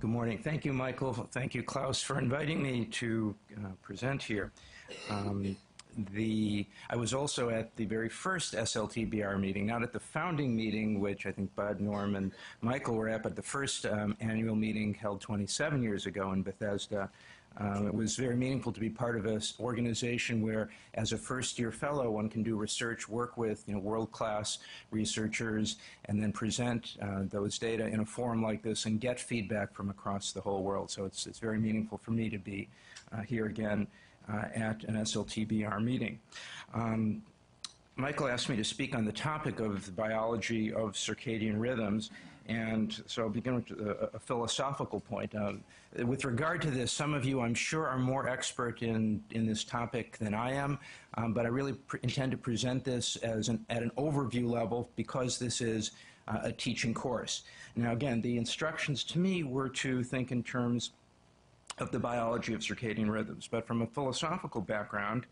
Good morning. Thank you, Michael. Thank you, Klaus, for inviting me to uh, present here. Um, the I was also at the very first SLTBR meeting, not at the founding meeting, which I think Bud, Norm, and Michael were at, but the first um, annual meeting held 27 years ago in Bethesda. Um, it was very meaningful to be part of an organization where, as a first-year fellow, one can do research, work with you know world-class researchers, and then present uh, those data in a forum like this and get feedback from across the whole world. So it's it's very meaningful for me to be uh, here again uh, at an SLTBR meeting. Um, Michael asked me to speak on the topic of the biology of circadian rhythms, and so I'll begin with a, a philosophical point. Um, with regard to this, some of you, I'm sure, are more expert in, in this topic than I am, um, but I really intend to present this as an, at an overview level because this is uh, a teaching course. Now, again, the instructions to me were to think in terms of the biology of circadian rhythms. But from a philosophical background,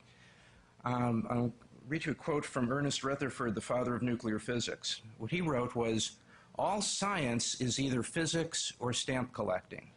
um, I'll read you a quote from Ernest Rutherford, the father of nuclear physics. What he wrote was All science is either physics or stamp collecting.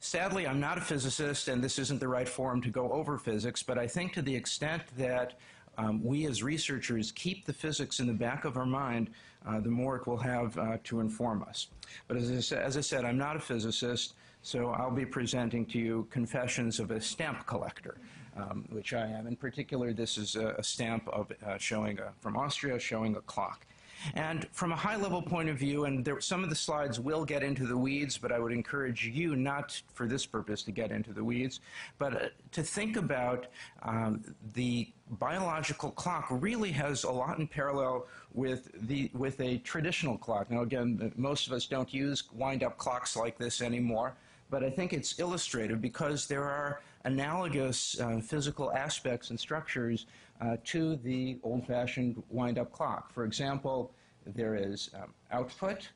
Sadly, I'm not a physicist, and this isn't the right forum to go over physics, but I think to the extent that um, we as researchers keep the physics in the back of our mind, uh, the more it will have uh, to inform us. But as I, as I, said, I'm not a physicist, so I'll be presenting to you confessions of a stamp collector, um, which I am. In particular, this is a, a stamp of, uh, showing a, from Austria showing a clock. And from a high level point of view, and there, some of the slides will get into the weeds, but I would encourage you not for this purpose to get into the weeds, but uh, to think about um, the biological clock really has a lot in parallel with the with a traditional clock. Now, again, most of us don't use wind-up clocks like this anymore but I think it's illustrative because there are analogous uh, physical aspects and structures uh, to the old fashioned wind up clock. For example, there is um, output,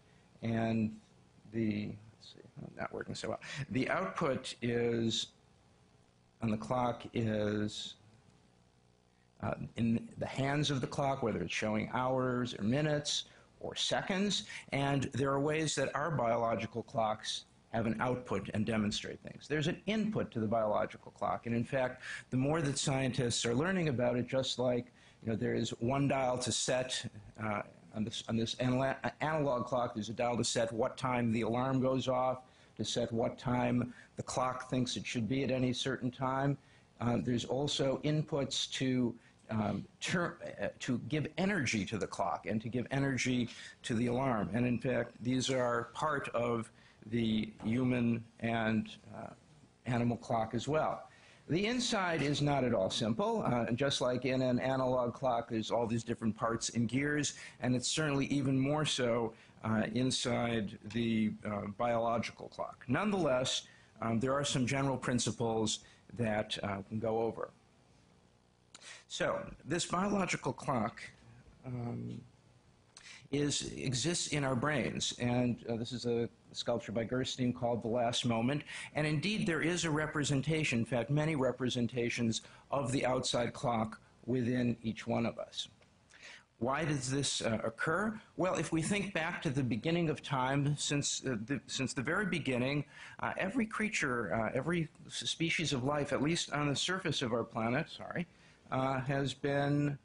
and the, see, not working so well. The output is, on the clock, is uh, in the hands of the clock, whether it's showing hours or minutes or seconds, and there are ways that our biological clocks have an output and demonstrate things. There's an input to the biological clock, and in fact, the more that scientists are learning about it, just like you know, there is one dial to set uh, on this, on this analog clock. There's a dial to set what time the alarm goes off, to set what time the clock thinks it should be at any certain time. Uh, there's also inputs to um, uh, to give energy to the clock and to give energy to the alarm. And in fact, these are part of the human and uh, animal clock as well. The inside is not at all simple. Uh, just like in an analog clock, there's all these different parts and gears, and it's certainly even more so uh, inside the uh, biological clock. Nonetheless, um, there are some general principles that uh, can go over. So, this biological clock um, is exists in our brains. And uh, this is a sculpture by Gerstein called The Last Moment. And indeed, there is a representation, in fact, many representations of the outside clock within each one of us. Why does this uh, occur? Well, if we think back to the beginning of time, since, uh, the, since the very beginning, uh, every creature, uh, every species of life, at least on the surface of our planet, sorry, uh, has been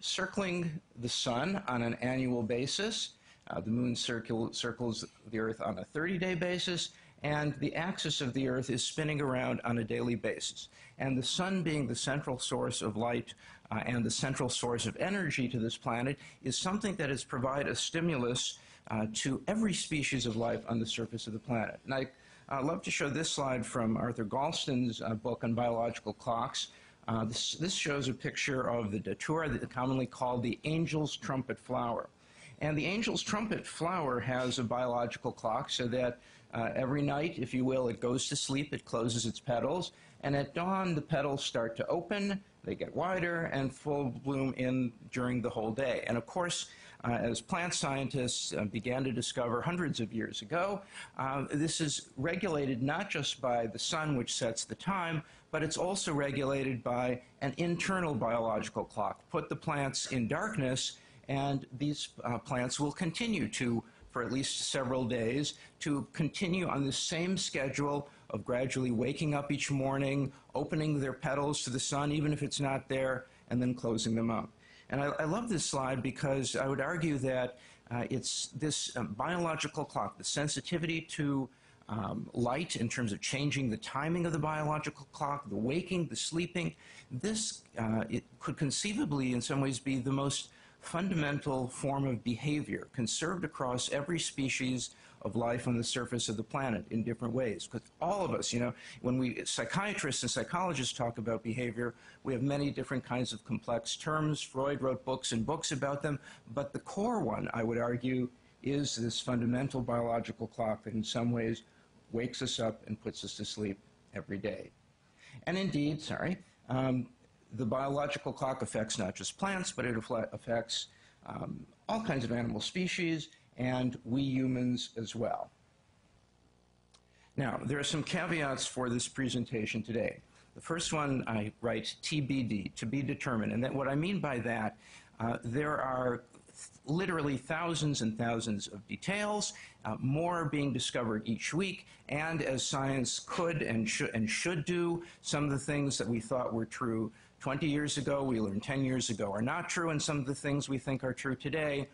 circling the sun on an annual basis. Uh, the moon circle, circles the Earth on a 30 day basis, and the axis of the Earth is spinning around on a daily basis. And the sun, being the central source of light uh, and the central source of energy to this planet, is something that has provided a stimulus uh, to every species of life on the surface of the planet. And I uh, love to show this slide from Arthur Galston's uh, book on biological clocks. Uh, this, this, shows a picture of the datura, commonly called the angel's trumpet flower. And the angel's trumpet flower has a biological clock so that uh, every night, if you will, it goes to sleep, it closes its petals, and at dawn the petals start to open, they get wider, and full bloom in during the whole day. And of course, uh, as plant scientists uh, began to discover hundreds of years ago, uh, this is regulated not just by the sun, which sets the time, but it's also regulated by an internal biological clock. Put the plants in darkness, and these uh, plants will continue to for at least several days to continue on the same schedule of gradually waking up each morning, opening their petals to the sun, even if it's not there, and then closing them up. And I, I love this slide because I would argue that uh, it's this um, biological clock, the sensitivity to um, light in terms of changing the timing of the biological clock, the waking, the sleeping. This uh, it could conceivably, in some ways, be the most fundamental form of behavior conserved across every species of life on the surface of the planet in different ways. Because all of us, you know, when we psychiatrists and psychologists talk about behavior, we have many different kinds of complex terms. Freud wrote books and books about them, but the core one, I would argue, is this fundamental biological clock that in some ways wakes us up and puts us to sleep every day. And indeed, sorry, um, the biological clock affects not just plants, but it affects um, all kinds of animal species and we humans as well. Now, there are some caveats for this presentation today. The first one I write TBD, to be determined, and that what I mean by that, uh, there are literally thousands and thousands of details, uh, more being discovered each week, and as science could and should, and should do, some of the things that we thought were true 20 years ago, we learned 10 years ago, are not true, and some of the things we think are true today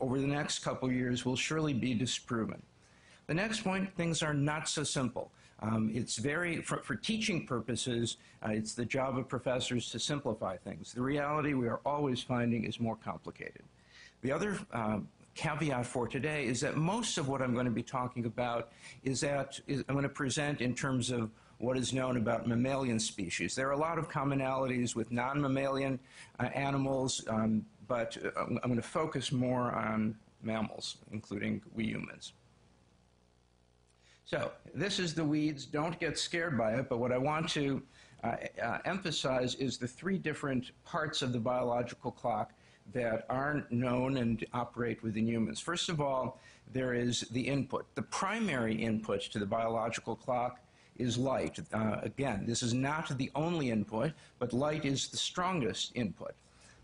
over the next couple years will surely be disproven. The next point, things are not so simple. Um, it's very, for, for teaching purposes, uh, it's the job of professors to simplify things. The reality we are always finding is more complicated. The other uh, caveat for today is that most of what I'm going to be talking about is that is, I'm going to present in terms of what is known about mammalian species. There are a lot of commonalities with non-mammalian uh, animals. Um, but uh, I'm, I'm going to focus more on mammals, including we humans. So this is the weeds. Don't get scared by it, but what I want to uh, uh, emphasize is the three different parts of the biological clock that aren't known and operate within humans. First of all, there is the input. The primary input to the biological clock is light. Uh, again, this is not the only input, but light is the strongest input.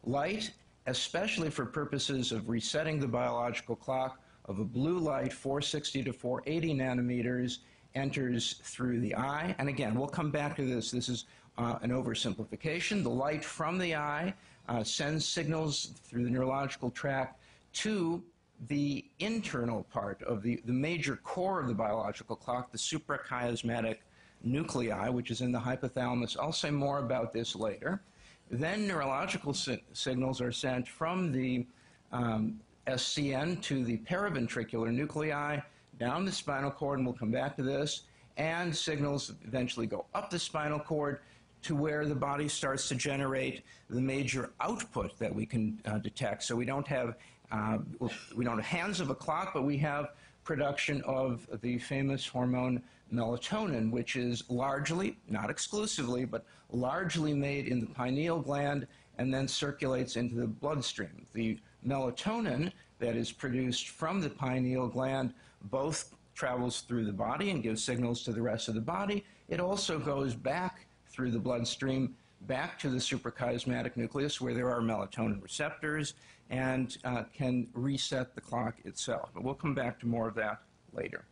Light especially for purposes of resetting the biological clock of a blue light 460 to 480 nanometers enters through the eye. And again, we'll come back to this. This is uh, an oversimplification. The light from the eye uh, sends signals through the neurological tract to the internal part of the, the major core of the biological clock, the suprachiasmatic nuclei, which is in the hypothalamus. I'll say more about this later. Then neurological si signals are sent from the um, SCN to the paraventricular nuclei, down the spinal cord, and we'll come back to this, and signals eventually go up the spinal cord to where the body starts to generate the major output that we can uh, detect. So we don't have uh, we don't have hands of a clock, but we have production of the famous hormone melatonin, which is largely, not exclusively, but largely made in the pineal gland and then circulates into the bloodstream. The melatonin that is produced from the pineal gland both travels through the body and gives signals to the rest of the body. It also goes back through the bloodstream back to the suprachiasmatic nucleus where there are melatonin receptors and uh, can reset the clock itself. But we'll come back to more of that later.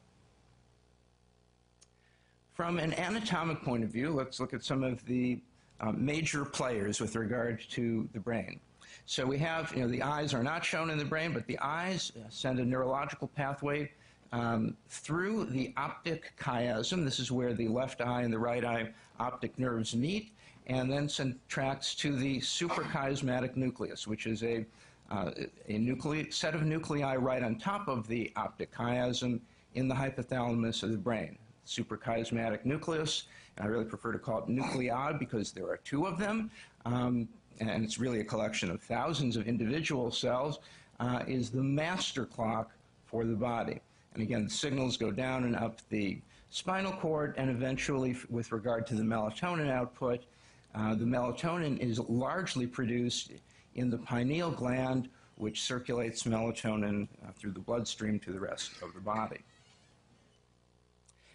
From an anatomic point of view, let's look at some of the uh, major players with regard to the brain. So we have, you know, the eyes are not shown in the brain, but the eyes send a neurological pathway um, through the optic chiasm. This is where the left eye and the right eye optic nerves meet, and then send tracks to the suprachiasmatic nucleus, which is a, uh, a nuclei, set of nuclei right on top of the optic chiasm in the hypothalamus of the brain suprachiasmatic nucleus. I really prefer to call it nuclei because there are two of them, um, and it's really a collection of thousands of individual cells, uh, is the master clock for the body. And again, the signals go down and up the spinal cord, and eventually, with regard to the melatonin output, uh, the melatonin is largely produced in the pineal gland, which circulates melatonin uh, through the bloodstream to the rest of the body.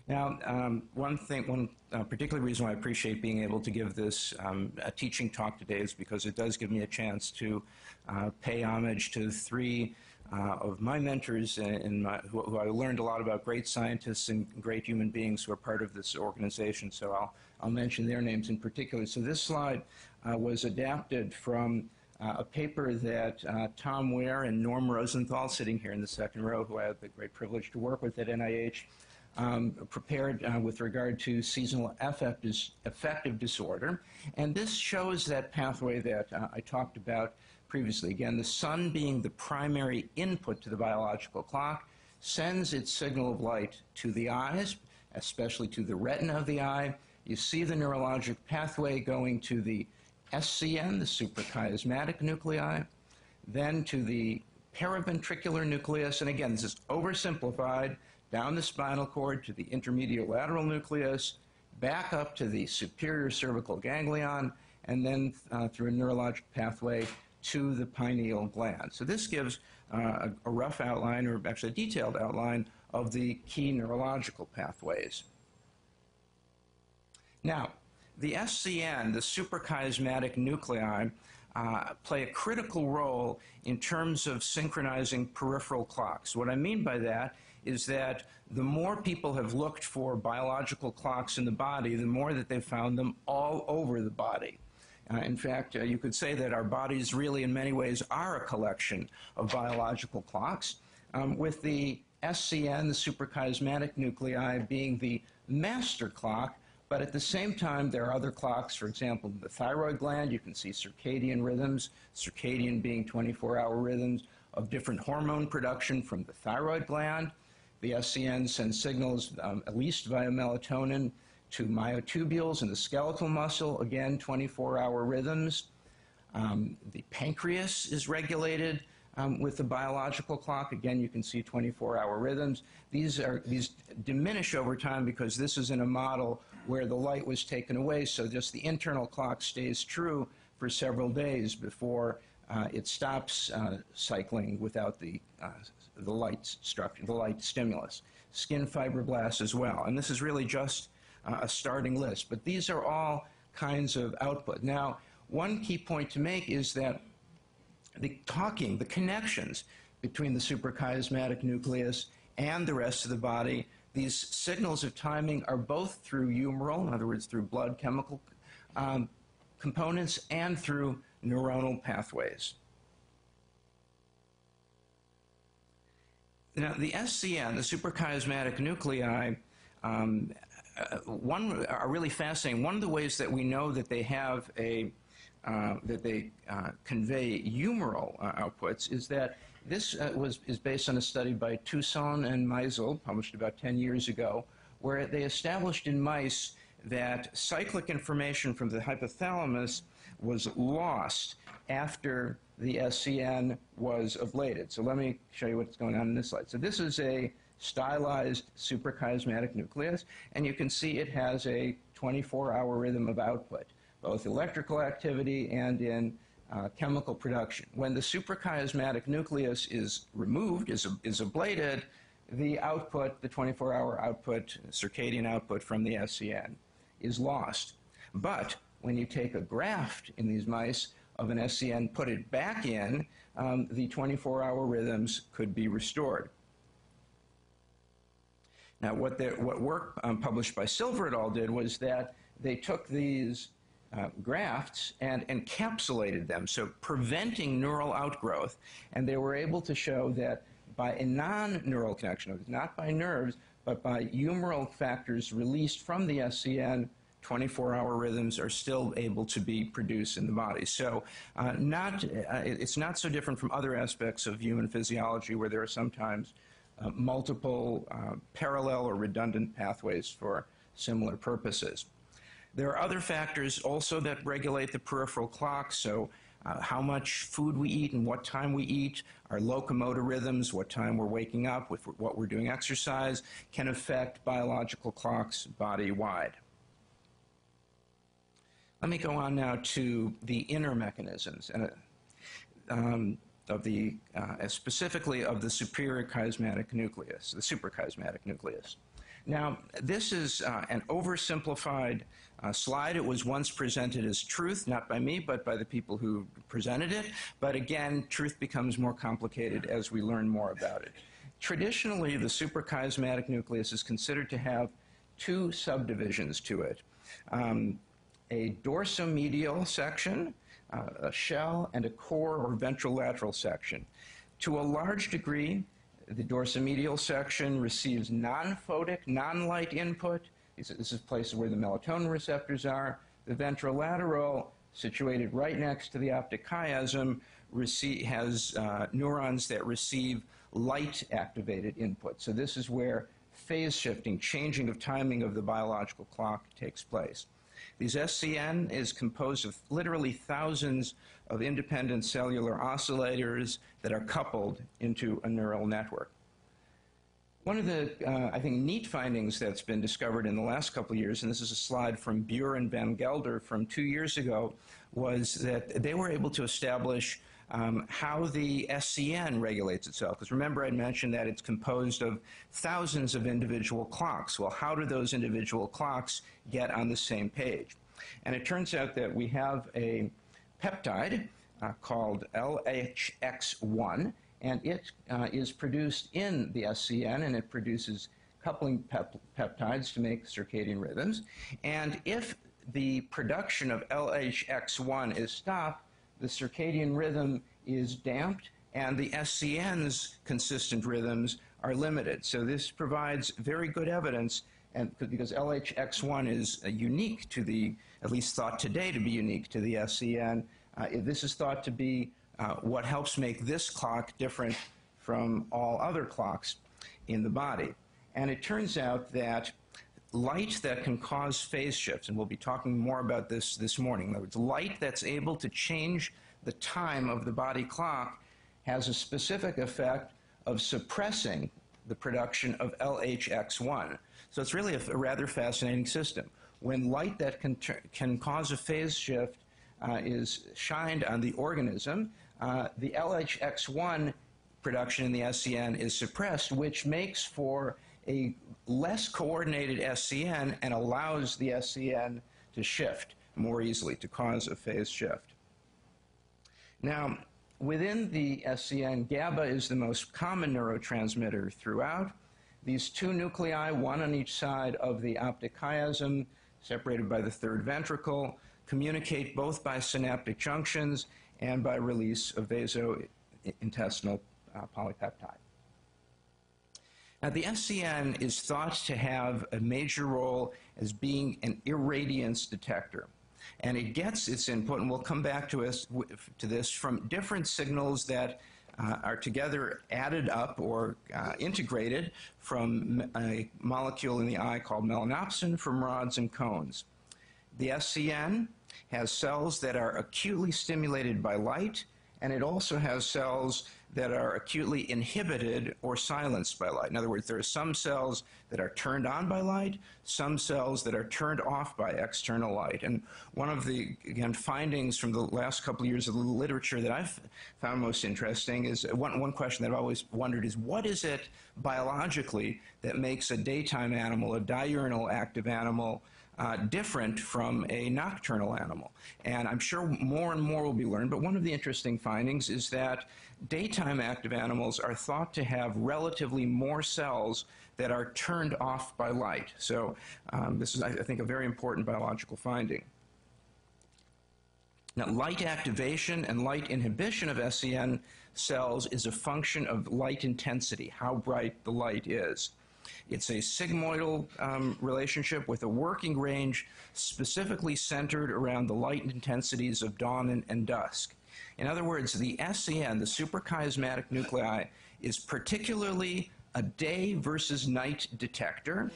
Now, um, one thing, one uh, particular reason why I appreciate being able to give this um, a teaching talk today is because it does give me a chance to uh, pay homage to three uh, of my mentors and my, who, who, I learned a lot about great scientists and great human beings who are part of this organization. So I'll, I'll mention their names in particular. So this slide uh, was adapted from uh, a paper that uh, Tom Wehr and Norm Rosenthal, sitting here in the second row, who I had the great privilege to work with at NIH, um, prepared uh, with regard to seasonal affective disorder. And this shows that pathway that uh, I talked about previously. Again, the sun being the primary input to the biological clock sends its signal of light to the eyes, especially to the retina of the eye. You see the neurologic pathway going to the SCN, the suprachiasmatic nuclei, then to the paraventricular nucleus, and again, this is oversimplified, down the spinal cord to the intermediate lateral nucleus, back up to the superior cervical ganglion, and then uh, through a neurologic pathway to the pineal gland. So this gives uh, a, a rough outline, or actually a detailed outline, of the key neurological pathways. Now, the SCN, the suprachiasmatic nuclei, uh, play a critical role in terms of synchronizing peripheral clocks. What I mean by that is that the more people have looked for biological clocks in the body, the more that they've found them all over the body. Uh, in fact, uh, you could say that our bodies really, in many ways, are a collection of biological clocks, um, with the SCN, the suprachiasmatic nuclei, being the master clock. But at the same time, there are other clocks. For example, the thyroid gland, you can see circadian rhythms, circadian being 24 hour rhythms of different hormone production from the thyroid gland. The SCN sends signals, um, at least via melatonin, to myotubules in the skeletal muscle, again, 24 hour rhythms. Um, the pancreas is regulated um, with the biological clock. Again, you can see 24 hour rhythms. These, are, these diminish over time because this is in a model where the light was taken away, so just the internal clock stays true for several days before uh, it stops uh, cycling without the, uh, the light structure, the light stimulus. Skin fibroblasts as well. And this is really just uh, a starting list. But these are all kinds of output. Now, one key point to make is that the talking, the connections between the suprachiasmatic nucleus and the rest of the body, these signals of timing are both through humoral, in other words, through blood chemical um, components, and through neuronal pathways. Now, the SCN, the suprachiasmatic nuclei, um, uh, one are really fascinating. One of the ways that we know that they have a uh, that they uh, convey humoral uh, outputs is that this uh, was is based on a study by Tucson and Meisel, published about 10 years ago, where they established in mice that cyclic information from the hypothalamus was lost after the SCN was ablated. So let me show you what's going on in this slide. So this is a stylized suprachiasmatic nucleus, and you can see it has a 24-hour rhythm of output, both electrical activity and in uh, chemical production. When the suprachiasmatic nucleus is removed, is, is ablated, the output, the 24-hour output, circadian output from the SCN, is lost. But when you take a graft in these mice of an SCN, put it back in, um, the 24-hour rhythms could be restored. Now, what, what work um, published by Silver et al. did was that they took these uh, grafts and encapsulated them, so preventing neural outgrowth, and they were able to show that by a non-neural connection, not by nerves, but by humoral factors released from the SCN, 24-hour rhythms are still able to be produced in the body. So uh, not, uh, it's not so different from other aspects of human physiology where there are sometimes uh, multiple uh, parallel or redundant pathways for similar purposes. There are other factors also that regulate the peripheral clock, so uh, how much food we eat and what time we eat, our locomotor rhythms, what time we're waking up, with what we're doing exercise, can affect biological clocks body-wide. Let me go on now to the inner mechanisms. And, um, of the, uh, specifically of the superior chiasmatic nucleus, the suprachiasmatic nucleus. Now, this is uh, an oversimplified uh, slide. It was once presented as truth, not by me, but by the people who presented it. But again, truth becomes more complicated as we learn more about it. Traditionally, the suprachiasmatic nucleus is considered to have two subdivisions to it um, a dorsomedial section, a shell, and a core or ventrolateral section. To a large degree, the dorsomedial section receives non-photic, non-light input. This is places where the melatonin receptors are. The ventrolateral, situated right next to the optic chiasm, has uh, neurons that receive light-activated input. So this is where phase shifting, changing of timing of the biological clock takes place. These SCN is composed of literally thousands of independent cellular oscillators that are coupled into a neural network. One of the, uh, I think, neat findings that's been discovered in the last couple of years, and this is a slide from Buhr and Van Gelder from two years ago, was that they were able to establish um, how the SCN regulates itself. Because remember, I mentioned that it's composed of thousands of individual clocks. Well, how do those individual clocks get on the same page? And it turns out that we have a peptide uh, called LHX1, and it uh, is produced in the SCN, and it produces coupling pep peptides to make circadian rhythms. And if the production of LHX1 is stopped, the circadian rhythm is damped and the SCN's consistent rhythms are limited. So this provides very good evidence and because LHX1 is uh, unique to the, at least thought today to be unique to the SCN, uh, this is thought to be uh, what helps make this clock different from all other clocks in the body. And it turns out that light that can cause phase shifts, and we'll be talking more about this this morning. In other words, light that's able to change the time of the body clock has a specific effect of suppressing the production of LHX1. So it's really a, a rather fascinating system. When light that can, can cause a phase shift uh, is shined on the organism, uh, the LHX1 production in the SCN is suppressed, which makes for a less coordinated SCN and allows the SCN to shift more easily, to cause a phase shift. Now, within the SCN, GABA is the most common neurotransmitter throughout. These two nuclei, one on each side of the optic chiasm, separated by the third ventricle, communicate both by synaptic junctions and by release of vasointestinal uh, polypeptide. Now, the SCN is thought to have a major role as being an irradiance detector. And it gets its input, and we'll come back to, us, to this, from different signals that uh, are together added up or uh, integrated from a molecule in the eye called melanopsin from rods and cones. The SCN has cells that are acutely stimulated by light, and it also has cells that are acutely inhibited or silenced by light. In other words, there are some cells that are turned on by light, some cells that are turned off by external light. And one of the, again, findings from the last couple of years of the literature that I've found most interesting is uh, one, one question that I've always wondered is what is it biologically that makes a daytime animal, a diurnal active animal, uh, different from a nocturnal animal. And I'm sure more and more will be learned, but one of the interesting findings is that daytime active animals are thought to have relatively more cells that are turned off by light. So um, this is, I think, a very important biological finding. Now, light activation and light inhibition of SCN cells is a function of light intensity, how bright the light is. It's a sigmoidal um, relationship with a working range specifically centered around the light intensities of dawn and, and dusk. In other words, the SCN, the suprachiasmatic nuclei, is particularly a day versus night detector,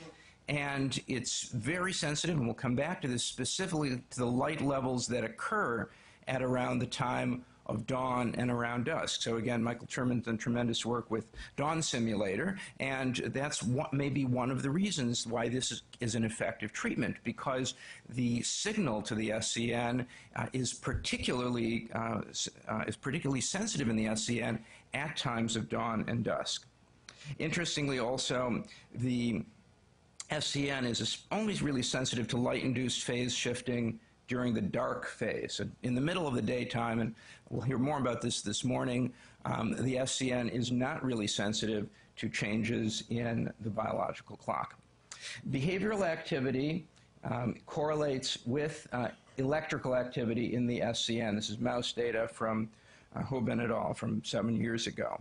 and it's very sensitive, and we'll come back to this specifically to the light levels that occur at around the time of dawn and around dusk. So again, Michael Terman's done tremendous work with Dawn Simulator, and that's what maybe one of the reasons why this is, is an effective treatment because the signal to the SCN uh, is particularly uh, uh, is particularly sensitive in the SCN at times of dawn and dusk. Interestingly, also the SCN is only really sensitive to light-induced phase shifting during the dark phase. In the middle of the daytime, and we'll hear more about this this morning, um, the SCN is not really sensitive to changes in the biological clock. Behavioral activity um, correlates with uh, electrical activity in the SCN. This is mouse data from uh, Hoban et al. from seven years ago.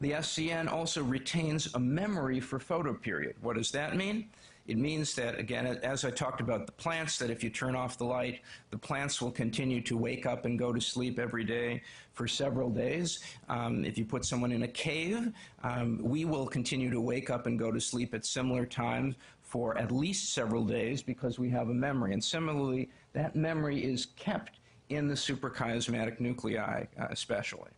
The SCN also retains a memory for photoperiod. What does that mean? It means that, again, as I talked about the plants, that if you turn off the light, the plants will continue to wake up and go to sleep every day for several days. Um, if you put someone in a cave, um, we will continue to wake up and go to sleep at similar times for at least several days because we have a memory. And similarly, that memory is kept in the suprachiasmatic nuclei, uh, especially.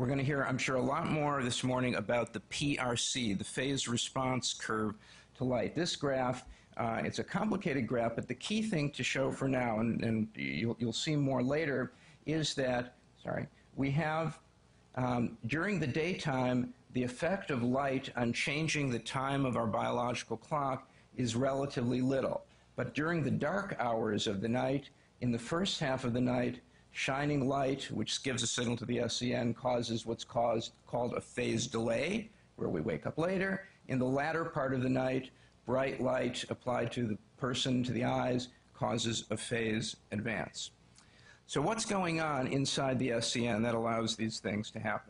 We're going to hear, I'm sure, a lot more this morning about the PRC, the phase response curve to light. This graph, uh, it's a complicated graph, but the key thing to show for now, and, and you'll, you'll, see more later, is that, sorry, we have, um, during the daytime, the effect of light on changing the time of our biological clock is relatively little. But during the dark hours of the night, in the first half of the night, Shining light, which gives a signal to the SCN, causes what's caused, called a phase delay, where we wake up later. In the latter part of the night, bright light applied to the person, to the eyes, causes a phase advance. So what's going on inside the SCN that allows these things to happen?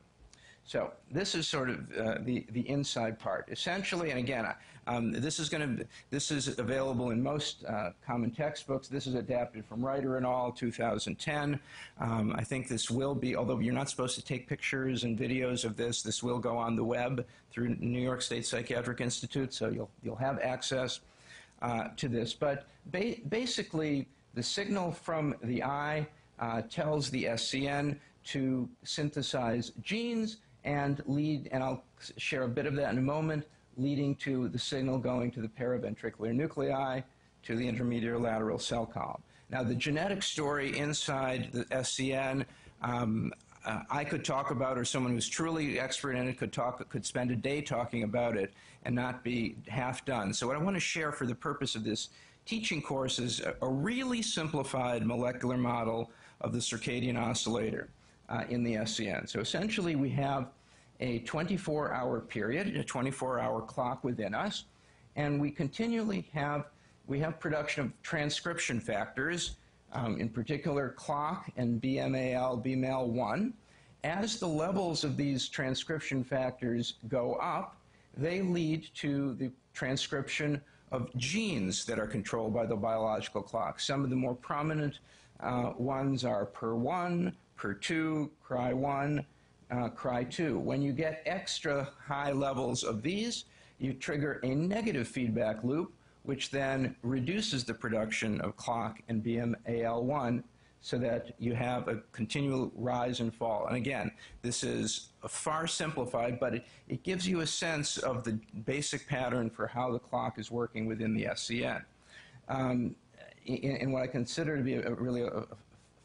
So this is sort of uh, the the inside part. Essentially, and again, um, this is going to this is available in most uh, common textbooks. This is adapted from Reiter and all, 2010. Um, I think this will be, although you're not supposed to take pictures and videos of this, this will go on the web through New York State Psychiatric Institute, so you'll you'll have access uh, to this. But ba basically, the signal from the eye uh, tells the SCN to synthesize genes and lead, and I'll share a bit of that in a moment, leading to the signal going to the paraventricular nuclei to the intermediate lateral cell column. Now, the genetic story inside the SCN, um, uh, I could talk about, or someone who's truly expert in it could talk, could spend a day talking about it and not be half done. So, what I want to share for the purpose of this teaching course is a, a really simplified molecular model of the circadian oscillator uh, in the SCN. So essentially, we have a 24 hour period, a 24 hour clock within us, and we continually have we have production of transcription factors, um, in particular clock and BMAL, BMAL1. As the levels of these transcription factors go up, they lead to the transcription of genes that are controlled by the biological clock. Some of the more prominent uh, ones are PER1, PER2, CRY1, uh, CRY2. When you get extra high levels of these, you trigger a negative feedback loop, which then reduces the production of clock and BMAL1 so that you have a continual rise and fall. And again, this is far simplified, but it, it gives you a sense of the basic pattern for how the clock is working within the SCN. Um, in, what I consider to be a really a,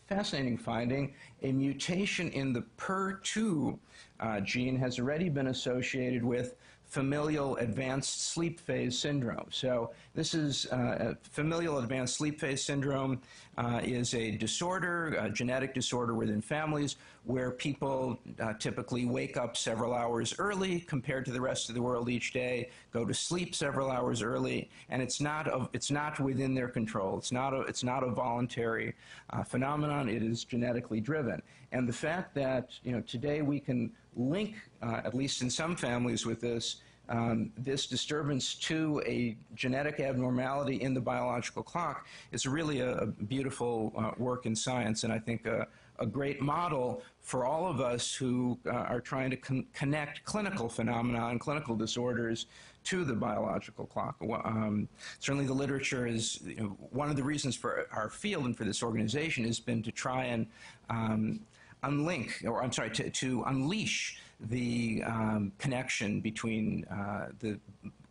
fascinating finding, a mutation in the PER2 uh, gene has already been associated with familial advanced sleep phase syndrome. So this is uh, familial advanced sleep phase syndrome uh, is a disorder, a genetic disorder within families where people uh, typically wake up several hours early compared to the rest of the world each day, go to sleep several hours early, and it's not a, it's not within their control. It's not a, it's not a voluntary uh, phenomenon. It is genetically driven. And the fact that you know today we can link, uh, at least in some families, with this um, this disturbance to a genetic abnormality in the biological clock is really a, a beautiful uh, work in science, and I think a, a great model for all of us who uh, are trying to con- connect clinical phenomena and clinical disorders to the biological clock. Um, certainly, the literature is you know, one of the reasons for our field and for this organization has been to try and um, unlink, or I'm sorry, to, to unleash the um, connection between uh, the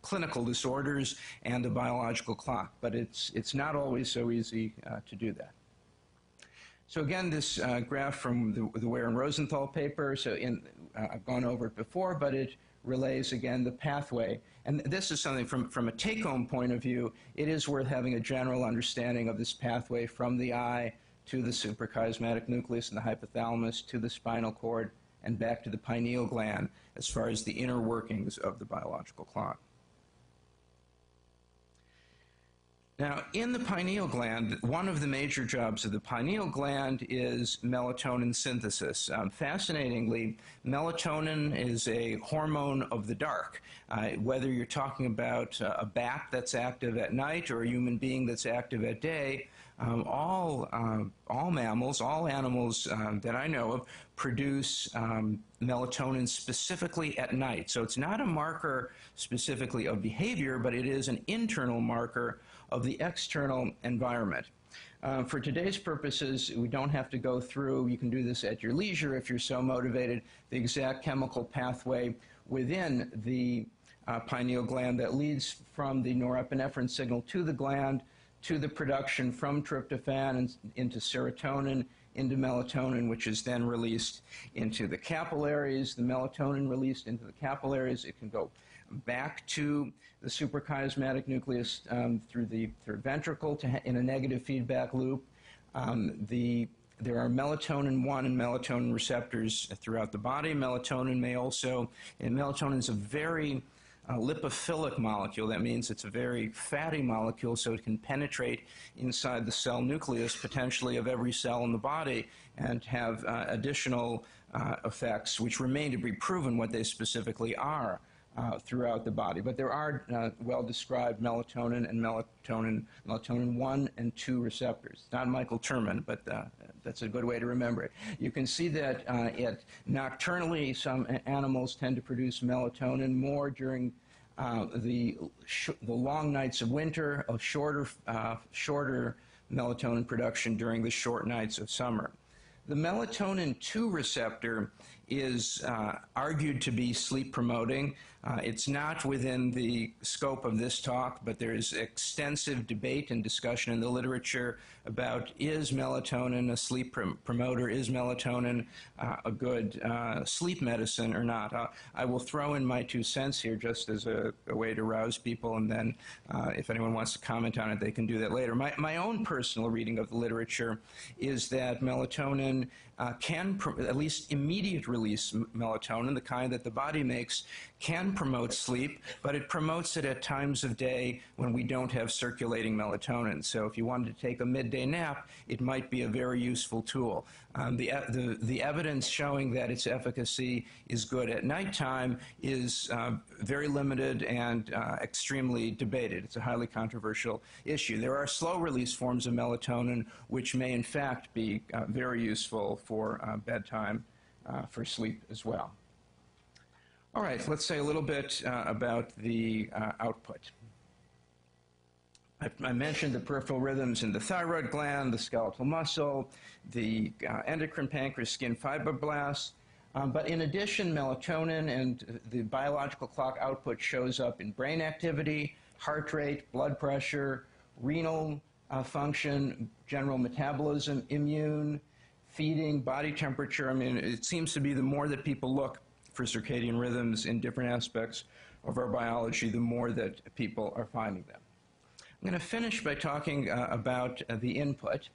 clinical disorders and the biological clock. But it's, it's not always so easy uh, to do that. So again, this uh, graph from the, the Wehr and Rosenthal paper, so in, uh, I've gone over it before, but it relays again the pathway. And this is something from, from a take-home point of view, it is worth having a general understanding of this pathway from the eye to the suprachiasmatic nucleus and the hypothalamus to the spinal cord and back to the pineal gland as far as the inner workings of the biological clock. Now, in the pineal gland, one of the major jobs of the pineal gland is melatonin synthesis. Um, fascinatingly, melatonin is a hormone of the dark. Uh, whether you're talking about uh, a bat that's active at night or a human being that's active at day, um, all, uh, all mammals, all animals um, that I know of produce um, melatonin specifically at night. So it's not a marker specifically of behavior, but it is an internal marker of the external environment. Uh, for today's purposes, we don't have to go through, you can do this at your leisure if you're so motivated, the exact chemical pathway within the uh, pineal gland that leads from the norepinephrine signal to the gland to the production from tryptophan and into serotonin, into melatonin, which is then released into the capillaries. The melatonin released into the capillaries, it can go back to the suprachiasmatic nucleus um, through the third ventricle to in a negative feedback loop. Um, the there are melatonin 1 and melatonin receptors throughout the body. Melatonin may also, and melatonin is a very a lipophilic molecule. That means it's a very fatty molecule, so it can penetrate inside the cell nucleus, potentially of every cell in the body, and have uh, additional uh, effects, which remain to be proven what they specifically are. Uh, throughout the body. But there are uh, well described melatonin and melatonin, melatonin 1 and 2 receptors. Not Michael Terman, but uh, that's a good way to remember it. You can see that uh, it, nocturnally, some animals tend to produce melatonin more during uh, the, the long nights of winter, a shorter, uh, shorter melatonin production during the short nights of summer. The melatonin 2 receptor is uh, argued to be sleep promoting. Uh, it's not within the scope of this talk, but there is extensive debate and discussion in the literature about is melatonin a sleep prom- promoter? Is melatonin uh, a good uh, sleep medicine or not? Uh, I will throw in my two cents here just as a, a way to rouse people, and then uh, if anyone wants to comment on it, they can do that later. My, my own personal reading of the literature is that melatonin can, at least immediate release melatonin, the kind that the body makes, can promote sleep, but it promotes it at times of day when we don't have circulating melatonin. So if you wanted to take a midday nap, it might be a very useful tool. Um, the, the, the, evidence showing that its efficacy is good at nighttime is uh, very limited and uh, extremely debated. It's a highly controversial issue. There are slow release forms of melatonin which may, in fact, be uh, very useful for uh, bedtime uh, for sleep as well. All right, let's say a little bit uh, about the output. I, mentioned the peripheral rhythms in the thyroid gland, the skeletal muscle, the uh, endocrine pancreas, skin fibroblasts. Um, but in addition, melatonin and the biological clock output shows up in brain activity, heart rate, blood pressure, renal uh, function, general metabolism, immune, feeding, body temperature. I mean, it seems to be the more that people look for circadian rhythms in different aspects of our biology, the more that people are finding them. I'm going to finish by talking uh, about uh, the input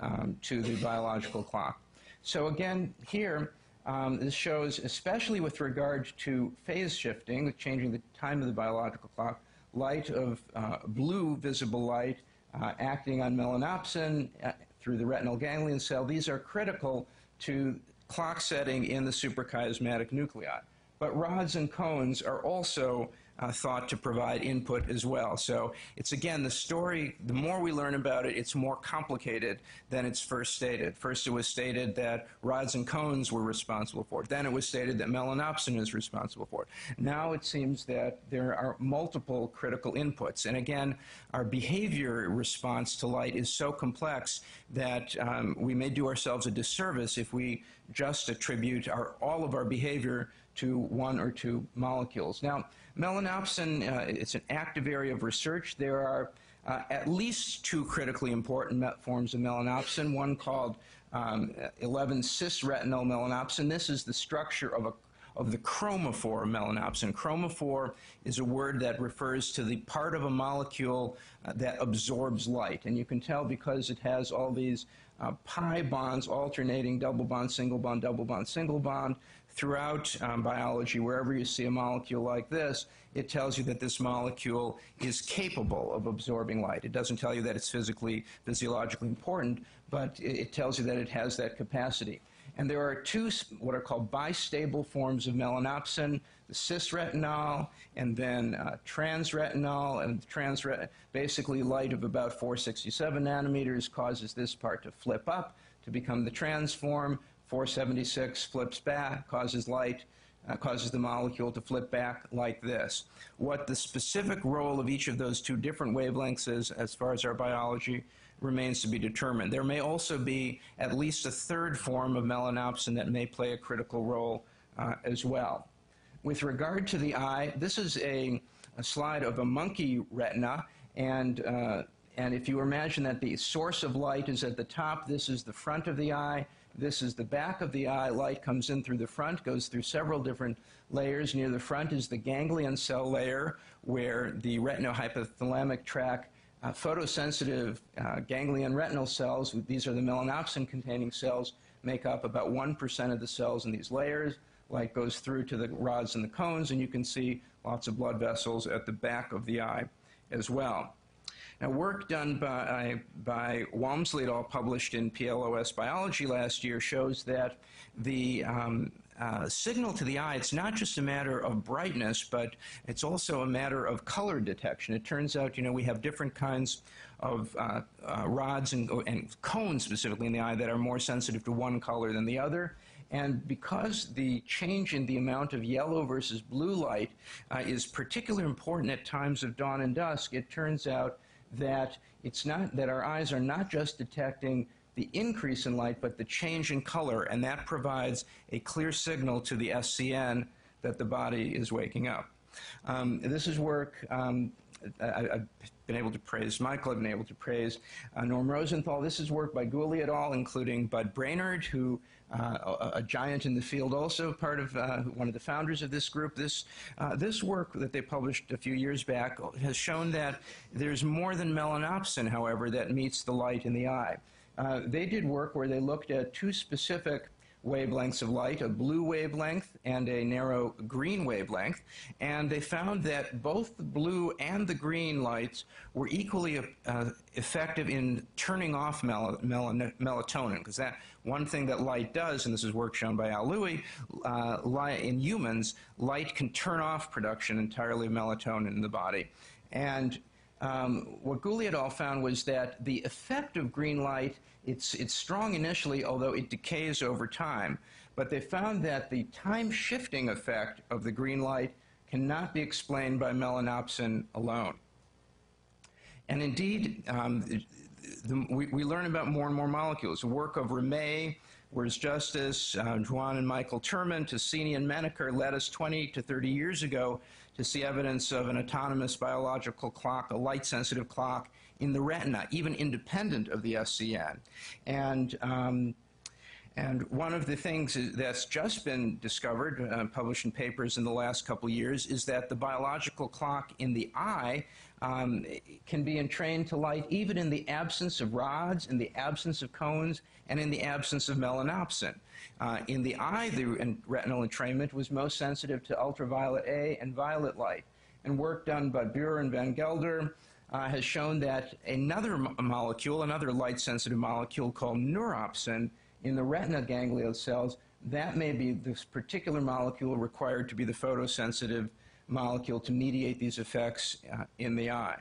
um, to the biological clock. So again, here, um, this shows, especially with regard to phase shifting, changing the time of the biological clock, light of uh, blue visible light uh, acting on melanopsin uh, through the retinal ganglion cell. These are critical to clock setting in the suprachiasmatic nuclei. But rods and cones are also uh, thought to provide input as well. So it's again the story, the more we learn about it, it's more complicated than it's first stated. First, it was stated that rods and cones were responsible for it. Then it was stated that melanopsin is responsible for it. Now it seems that there are multiple critical inputs. And again, our behavior response to light is so complex that um, we may do ourselves a disservice if we just attribute our, all of our behavior to one or two molecules. Now, melanopsin, uh, it's an active area of research. There are uh, at least two critically important forms of melanopsin, one called um, 11-cis-retinol melanopsin. This is the structure of a of the chromophore melanopsin. Chromophore is a word that refers to the part of a molecule uh, that absorbs light. And you can tell because it has all these uh, pi bonds, alternating double bond, single bond, double bond, single bond, throughout um, biology, wherever you see a molecule like this, it tells you that this molecule is capable of absorbing light. It doesn't tell you that it's physically, physiologically important, but it, tells you that it has that capacity. And there are two what are called bistable forms of melanopsin, the cisretinol and then uh, transretinol. And trans basically light of about 467 nanometers causes this part to flip up to become the trans form. 476 flips back, causes light, uh, causes the molecule to flip back like this. What the specific role of each of those two different wavelengths is, as far as our biology, remains to be determined. There may also be at least a third form of melanopsin that may play a critical role uh, as well. With regard to the eye, this is a, a slide of a monkey retina, and uh, and if you imagine that the source of light is at the top, this is the front of the eye, this is the back of the eye. Light comes in through the front, goes through several different layers. Near the front is the ganglion cell layer, where the retinohypothalamic tract uh, photosensitive uh, ganglion retinal cells, these are the melanopsin containing cells, make up about 1% of the cells in these layers. Light goes through to the rods and the cones, and you can see lots of blood vessels at the back of the eye as well. Now, work done by, by Walmsley et al., published in PLOS Biology last year, shows that the um, uh, signal to the eye, it's not just a matter of brightness, but it's also a matter of color detection. It turns out, you know, we have different kinds of uh, uh, rods and, and cones specifically in the eye that are more sensitive to one color than the other. And because the change in the amount of yellow versus blue light uh, is particularly important at times of dawn and dusk, it turns out that it's not that our eyes are not just detecting the increase in light, but the change in color, and that provides a clear signal to the SCN that the body is waking up. Um, this is work um, I, have been able to praise Michael, I've been able to praise uh, Norm Rosenthal. This is work by Gooley et al., including Bud Brainard, who uh, a, giant in the field, also part of uh, one of the founders of this group. This, uh, this work that they published a few years back has shown that there's more than melanopsin, however, that meets the light in the eye. Uh, they did work where they looked at two specific wavelengths of light, a blue wavelength and a narrow green wavelength, and they found that both the blue and the green lights were equally uh, effective in turning off mel mel melatonin, because that one thing that light does, and this is work shown by Al Lewy, uh, in humans, light can turn off production entirely of melatonin in the body. And um, what Gooley et al. found was that the effect of green light it's, it's strong initially, although it decays over time. But they found that the time shifting effect of the green light cannot be explained by melanopsin alone. And indeed, um, the, we, we, learn about more and more molecules. The work of Remé, Wirz-Justice, uh, Juan and Michael Terman, Tosini and Menaker led us 20 to 30 years ago to see evidence of an autonomous biological clock, a light-sensitive clock, in the retina, even independent of the SCN. And um, and one of the things that's just been discovered, uh, published in papers in the last couple of years, is that the biological clock in the eye um, can be entrained to light even in the absence of rods, in the absence of cones, and in the absence of melanopsin. Uh, in the eye, the retinal entrainment was most sensitive to ultraviolet A and violet light. And work done by Buhr and Van Gelder uh, has shown that another molecule, another light-sensitive molecule called neuropsin in the retina ganglion cells, that may be this particular molecule required to be the photosensitive molecule to mediate these effects uh, in the eye.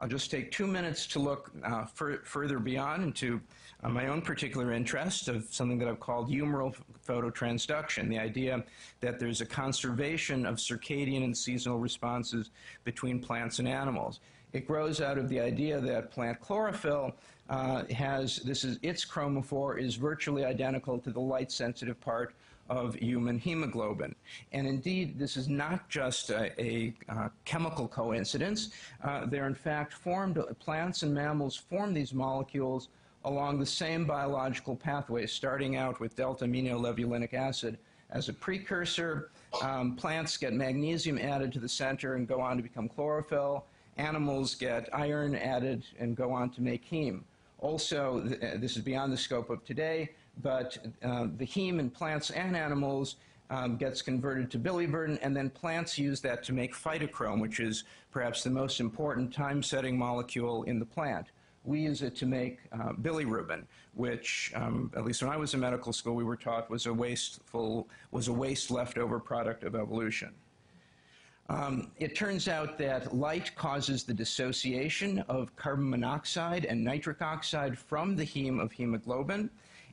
I'll just take two minutes to look uh, fur further beyond into uh, my own particular interest of something that I've called humoral phototransduction, the idea that there's a conservation of circadian and seasonal responses between plants and animals. It grows out of the idea that plant chlorophyll uh, has, this is, its chromophore is virtually identical to the light sensitive part of human hemoglobin. And indeed, this is not just a, a uh, chemical coincidence. Uh, they're in fact formed, plants and mammals form these molecules along the same biological pathways, starting out with delta aminolevulinic acid as a precursor. Um, plants get magnesium added to the center and go on to become chlorophyll. Animals get iron added and go on to make heme. Also, th this is beyond the scope of today, but uh, the heme in plants and animals um, gets converted to biliverdin, and then plants use that to make phytochrome, which is perhaps the most important time-setting molecule in the plant. We use it to make uh, bilirubin, which, um, at least when I was in medical school, we were taught was a wasteful, was a waste leftover product of evolution. Um, it turns out that light causes the dissociation of carbon monoxide and nitric oxide from the heme of hemoglobin.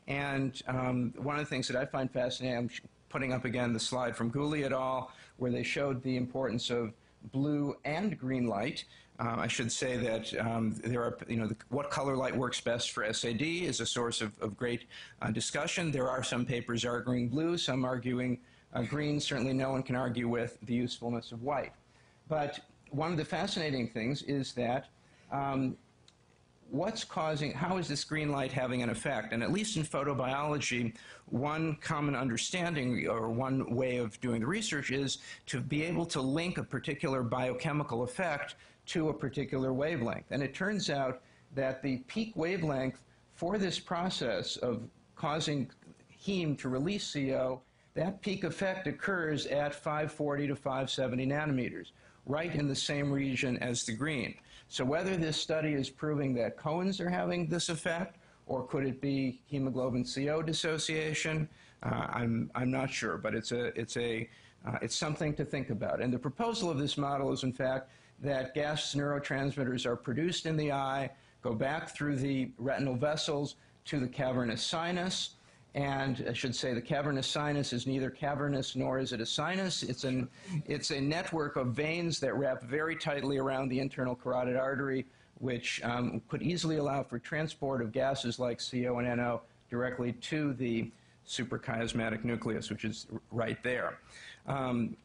And um, one of the things that I find fascinating, I'm putting up again the slide from Gooley et al., where they showed the importance of blue and green light. Uh, I should say that um, there are, you know, the, what color light works best for SAD is a source of, of great uh, discussion. There are some papers arguing blue, some arguing uh, green. Certainly, no one can argue with the usefulness of white. But one of the fascinating things is that um, what's causing, how is this green light having an effect? And at least in photobiology, one common understanding or one way of doing the research is to be able to link a particular biochemical effect to a particular wavelength. And it turns out that the peak wavelength for this process of causing heme to release CO, that peak effect occurs at 540 to 570 nanometers, right in the same region as the green. So whether this study is proving that cones are having this effect, or could it be hemoglobin CO dissociation? Uh, I'm, I'm not sure, but it's, a, it's, a, uh, it's something to think about. And the proposal of this model is, in fact, that gas neurotransmitters are produced in the eye, go back through the retinal vessels to the cavernous sinus, and I should say the cavernous sinus is neither cavernous nor is it a sinus. It's, an, it's a network of veins that wrap very tightly around the internal carotid artery, which um, could easily allow for transport of gases like CO and NO directly to the suprachiasmatic nucleus, which is right there. Um,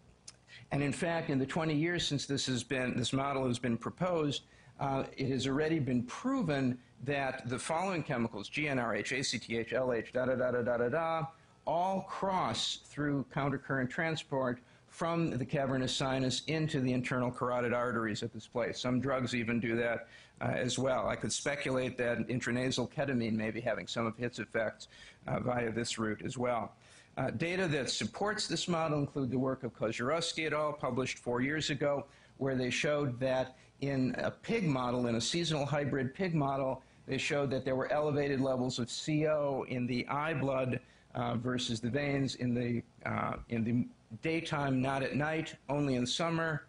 and in fact, in the 20 years since this, has been, this model has been proposed, uh, it has already been proven that the following chemicals, GnRH, ACTH, LH, da da da da da da da, all cross through countercurrent transport from the cavernous sinus into the internal carotid arteries at this place. Some drugs even do that uh, as well. I could speculate that intranasal ketamine may be having some of its effects uh, via this route as well. Uh, data that supports this model include the work of Koziorowski et al., published four years ago, where they showed that in a pig model, in a seasonal hybrid pig model, they showed that there were elevated levels of CO in the eye blood uh, versus the veins in the, uh, in the daytime, not at night, only in summer,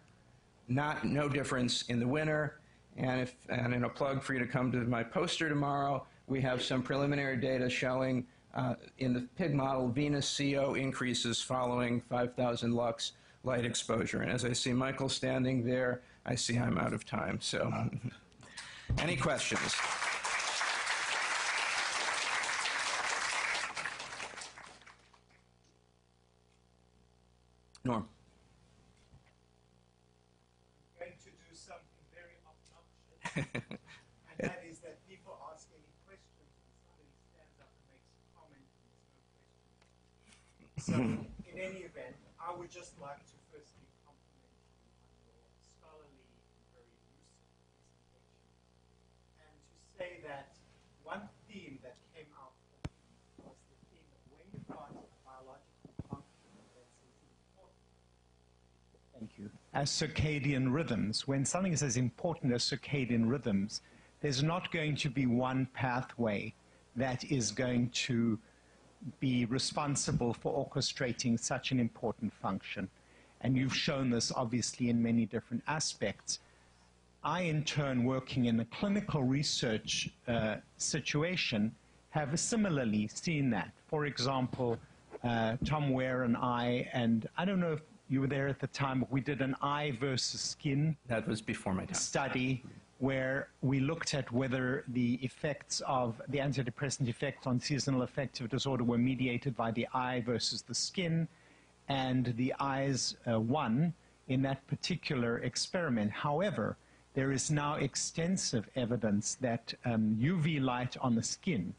not, no difference in the winter. And, if, and in a plug for you to come to my poster tomorrow, we have some preliminary data showing uh, in the pig model, venous CO increases following 5,000 lux light exposure. And as I see Michael standing there, I see I'm out of time. So, any questions? Norm. I'm going to do something very obnoxious, and that is that people ask any questions and somebody stands up and makes a comment and there's no question. So, in any event, I would just like to firstly compliment you on your scholarly and very lucid presentation, and to say that one theme that came out was the theme that when you've got a biological function that's important Thank you. As circadian rhythms. When something is as important as circadian rhythms, there's not going to be one pathway that is going to be responsible for orchestrating such an important function. and you've shown this obviously in many different aspects. I, in turn, working in a clinical research uh, situation, have similarly seen that. For example, uh, Tom Wehr and I, and I don't know if you were there at the time, we did an eye versus skin That was before my time. study where we looked at whether the effects of the antidepressant effects on seasonal affective disorder were mediated by the eye versus the skin, and the eyes uh, won in that particular experiment. However, there is now extensive evidence that um, UV light on the skin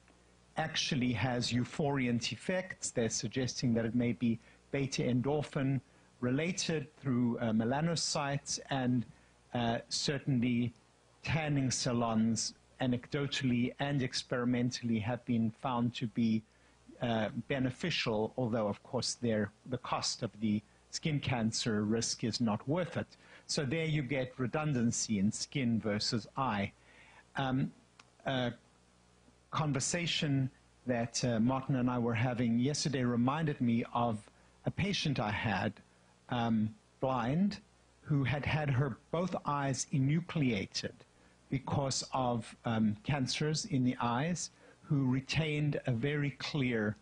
actually has euphoriant effects. They're suggesting that it may be beta endorphin related through uh, melanocytes and uh, certainly tanning salons anecdotally and experimentally have been found to be uh, beneficial, although of course the cost of the skin cancer risk is not worth it. So there you get redundancy in skin versus eye. Um, uh, conversation that uh, Martin and I were having yesterday reminded me of a patient I had, um, blind, who had had her both eyes enucleated because of um, cancers in the eyes, who retained a very clear,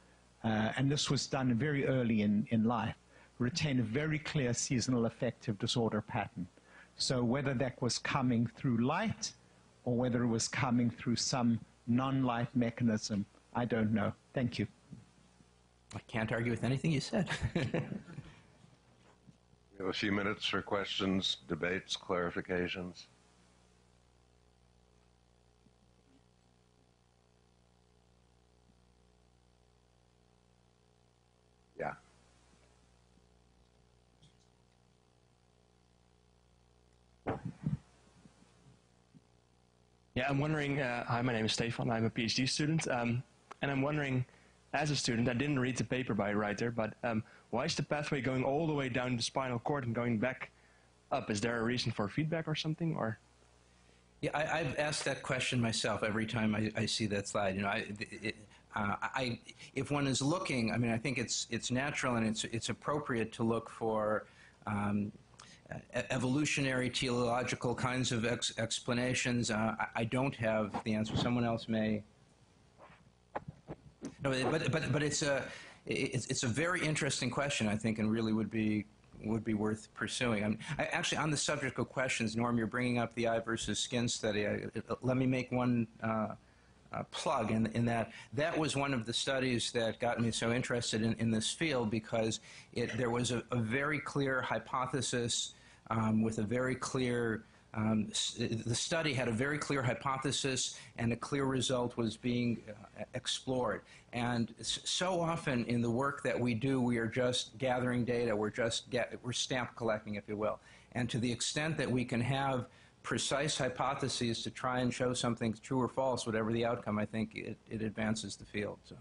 uh, and this was done very early in, in life, retained a very clear seasonal affective disorder pattern. So whether that was coming through light or whether it was coming through some non-light mechanism, I don't know. Thank you. I can't argue with anything you said. Have a few minutes for questions, debates, clarifications. Yeah. Yeah, I'm wondering. Uh, hi, my name is Stefan. I'm a PhD student, um, and I'm wondering, as a student, I didn't read the paper by a writer, but um, why is the pathway going all the way down the spinal cord and going back up? Is there a reason for feedback or something, or? Yeah, I, I've asked that question myself every time I, I see that slide. You know, I, it, uh, I, if one is looking, I mean, I think it's it's natural and it's it's appropriate to look for um, evolutionary teleological kinds of ex- explanations. Uh, I don't have the answer. Someone else may. No, but but but it's a it's, it's a very interesting question, I think, and really would be would be worth pursuing. I'm, I, actually, on the subject of questions, Norm, you're bringing up the eye versus skin study. I, let me make one uh, uh, plug in, in that that was one of the studies that got me so interested in, in this field because it, there was a, a very clear hypothesis um, with a very clear um, the study had a very clear hypothesis and a clear result was being uh, explored. And so often in the work that we do, we are just gathering data. We're just get, we're stamp collecting, if you will. And to the extent that we can have precise hypotheses to try and show something true or false, whatever the outcome, I think it, it advances the field. So.